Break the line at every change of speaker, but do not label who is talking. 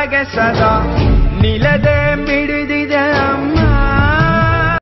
i reggae, ça danse.